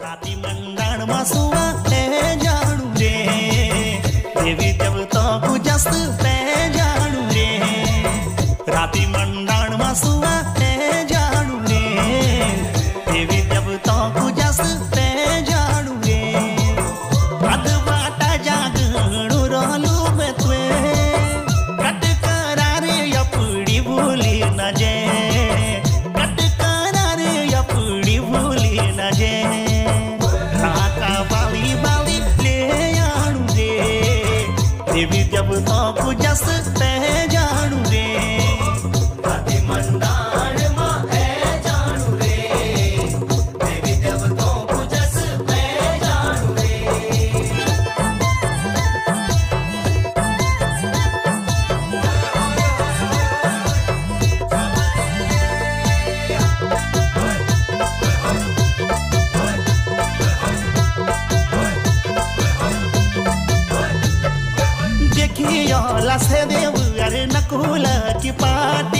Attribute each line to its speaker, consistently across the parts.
Speaker 1: રાતી મંડાણ માં સુવા તે જાણું રે દેવી દેવતો કુ જસ્ત તે જાણું રે
Speaker 2: રાતી મંડાણ
Speaker 1: માં સુવા जब
Speaker 2: खौफ जसते हैं
Speaker 1: वासदेव अरे की पाटी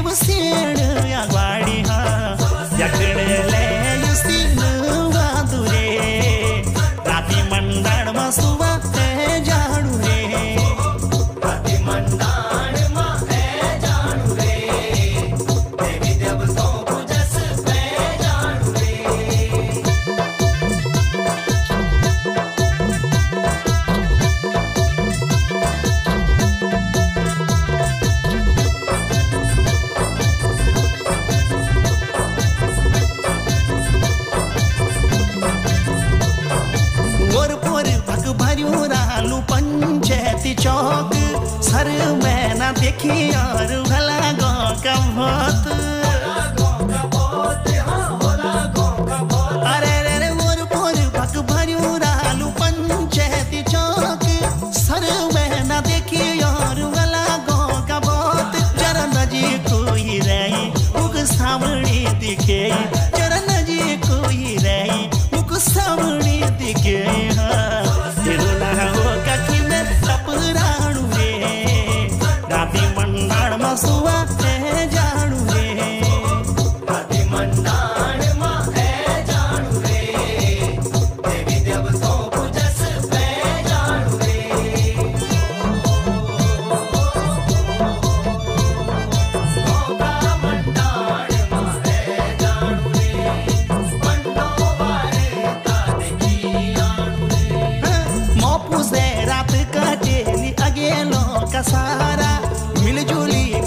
Speaker 1: मैं ना देखी और भला गाँव का बहुत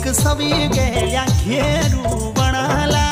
Speaker 1: एक सभी गया घेरू बनाला